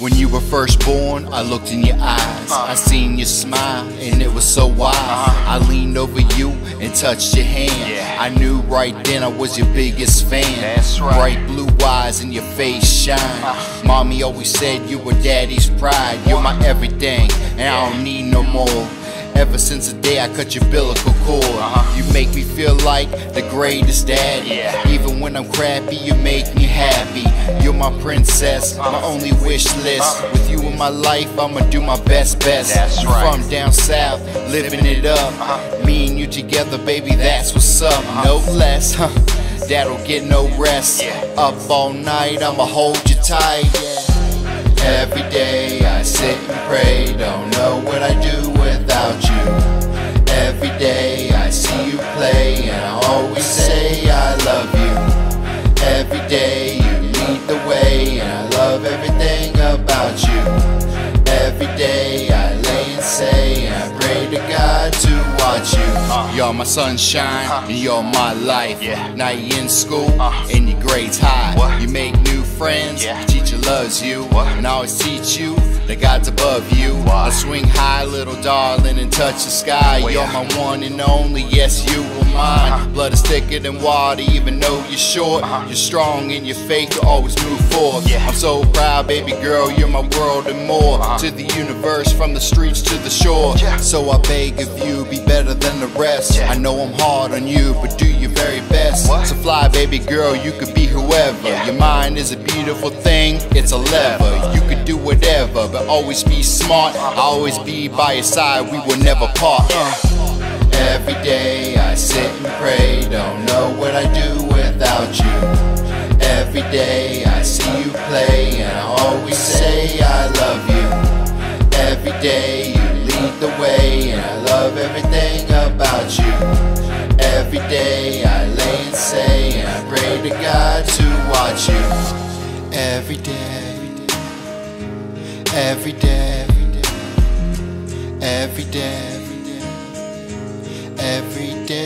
When you were first born, I looked in your eyes. Uh-huh. I seen your smile, and it was so wise. Uh-huh. I leaned over you and touched your hand. I knew right then I was your biggest fan. Bright blue eyes and your face shine. Uh-huh. Mommy always said you were daddy's pride. You're my everything, and I don't need no more. Ever since the day I cut your umbilical cord, like the greatest daddy. Yeah. Even when I'm crappy, you make me happy. You're my princess, my only wish list. With you in my life, I'ma do my best, best. That's You right. From down south, living it up. Me and you together, baby, that's what's up. No less, huh? That'll get no rest. Up all night, I'ma hold you tight. Yeah. Every day I sit and pray, always say I love you. Every day you lead the way, and I love everything about you. Every day I lay and say, and I pray to God to watch you. You're my sunshine, and you're my life. Yeah. Now you in school, Uh. and your grades high. What? You make friends, Yeah. teacher loves you, What? and always teach you that God's above you. Why? I swing high, little darling, and touch the sky. Well, You're my one and only, yes, you are mine. Uh-huh. Blood is thicker than water, even though you're short. You're strong in your faith, you always move forward. Yeah. I'm so proud, baby girl, you're my world and more. To the universe, from the streets to the shore. Yeah. So I beg of you, be better than the rest. Yeah. I know I'm hard on you, but do your fly, baby girl, you could be whoever. Your mind is a beautiful thing, it's a lever. You could do whatever, but always be smart. I'll always be by your side, we will never part. Uh. Every day I sit and pray, don't know what I do without you. Every day I see you play, and I always say I love you. Every day you lead the way, and I love everything about you. Every day I and I pray to God to watch you. Every day, every day, every day, every day I pray.